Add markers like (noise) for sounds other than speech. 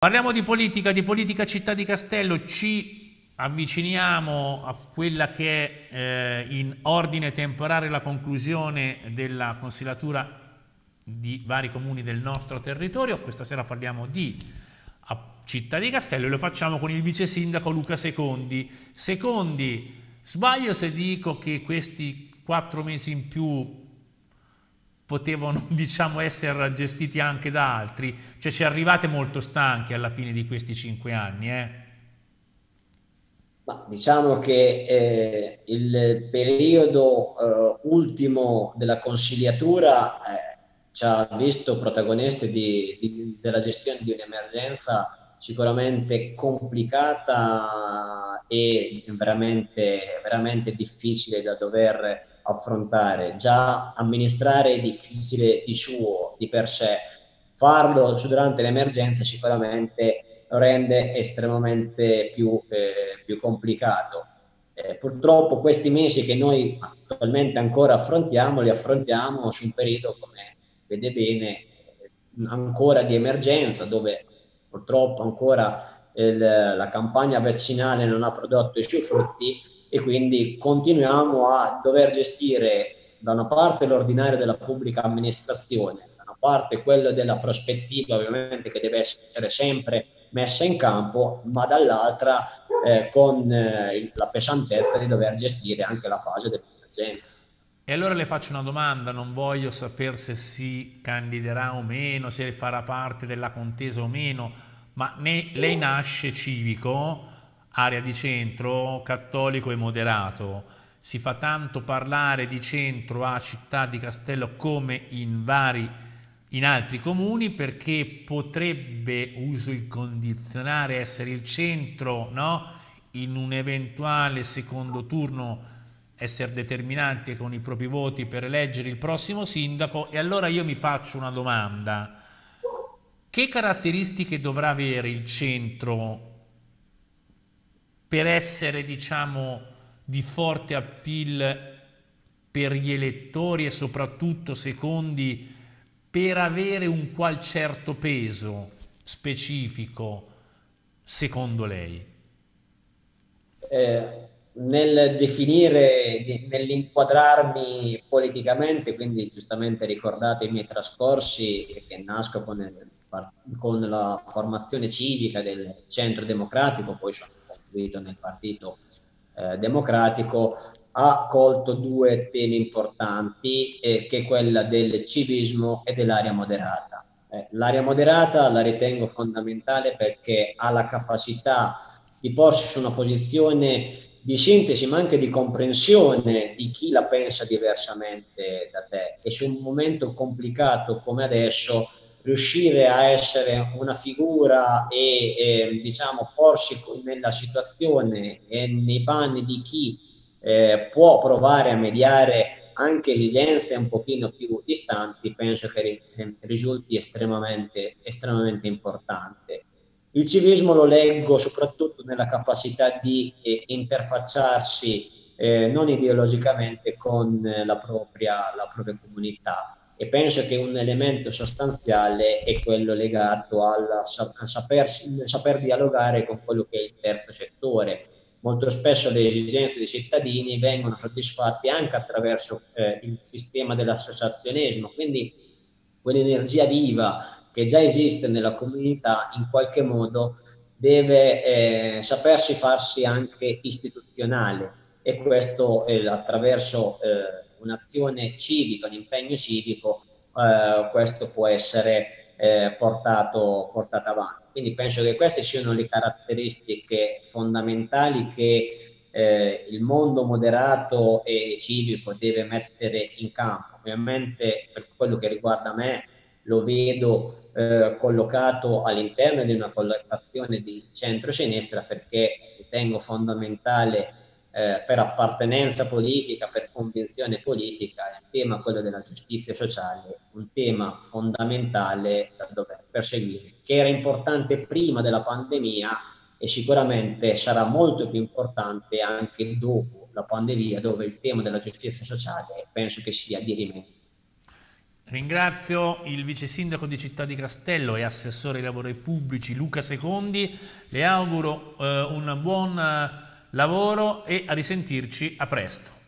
Parliamo di politica, di politica città di Castello, ci avviciniamo a quella che è eh, in ordine temporale la conclusione della consigliatura di vari comuni del nostro territorio. Questa sera parliamo di città di Castello e lo facciamo con il vice sindaco Luca Secondi. Secondi, sbaglio se dico che questi quattro mesi in più potevano (laughs) diciamo, essere gestiti anche da altri, cioè ci arrivate molto stanchi alla fine di questi cinque anni. Eh? Ma diciamo che eh, il periodo eh, ultimo della consigliatura eh, ci ha visto protagonisti di, di, della gestione di un'emergenza sicuramente complicata e veramente, veramente difficile da dover affrontare. Già amministrare è difficile di suo, di per sé. Farlo durante l'emergenza sicuramente rende estremamente più, eh, più complicato. Eh, purtroppo questi mesi che noi attualmente ancora affrontiamo, li affrontiamo su un periodo, come vede bene, ancora di emergenza, dove purtroppo ancora il, la campagna vaccinale non ha prodotto i suoi frutti e quindi continuiamo a dover gestire da una parte l'ordinario della pubblica amministrazione, da una parte quello della prospettiva ovviamente che deve essere sempre messa in campo, ma dall'altra eh, con eh, la pesantezza di dover gestire anche la fase dell'emergenza. E allora le faccio una domanda, non voglio sapere se si candiderà o meno, se farà parte della contesa o meno, ma ne, lei nasce civico, area di centro, cattolico e moderato. Si fa tanto parlare di centro a Città di Castello come in vari in altri comuni perché potrebbe, uso il condizionare, essere il centro no? in un eventuale secondo turno essere determinante con i propri voti per eleggere il prossimo sindaco e allora io mi faccio una domanda. Che caratteristiche dovrà avere il centro per essere, diciamo, di forte appeal per gli elettori e soprattutto secondi per avere un qual certo peso specifico secondo lei? Eh, nel definire, nell'inquadrarmi politicamente, quindi giustamente ricordate i miei trascorsi che nasco con, con la formazione civica del centro democratico, poi sono confluito nel Partito eh, Democratico, ha colto due temi importanti, eh, che è quella del civismo e dell'area moderata. Eh, l'area moderata la ritengo fondamentale perché ha la capacità di porsi su una posizione di sintesi ma anche di comprensione di chi la pensa diversamente da te e su un momento complicato come adesso riuscire a essere una figura e, e diciamo porsi nella situazione e nei panni di chi eh, può provare a mediare anche esigenze un pochino più distanti penso che risulti estremamente, estremamente importante. Il civismo lo leggo soprattutto nella capacità di eh, interfacciarsi eh, non ideologicamente con la propria, la propria comunità e penso che un elemento sostanziale è quello legato al saper, saper dialogare con quello che è il terzo settore. Molto spesso le esigenze dei cittadini vengono soddisfatte anche attraverso eh, il sistema dell'associazionismo, quindi quell'energia viva che già esiste nella comunità in qualche modo deve eh, sapersi farsi anche istituzionale e questo eh, attraverso eh, un'azione civica, un impegno civico, eh, questo può essere eh, portato, portato avanti. Quindi penso che queste siano le caratteristiche fondamentali che eh, il mondo moderato e civico deve mettere in campo. Ovviamente per quello che riguarda me lo vedo eh, collocato all'interno di una collocazione di centro-sinistra perché ritengo fondamentale eh, per appartenenza politica, per convinzione politica, il tema quello della giustizia sociale, un tema fondamentale da dover perseguire, che era importante prima della pandemia e sicuramente sarà molto più importante anche dopo la pandemia, dove il tema della giustizia sociale penso che sia di rimedi. Ringrazio il vice sindaco di Città di Castello e assessore ai lavori pubblici Luca Secondi, le auguro eh, un buon eh, lavoro e a risentirci a presto.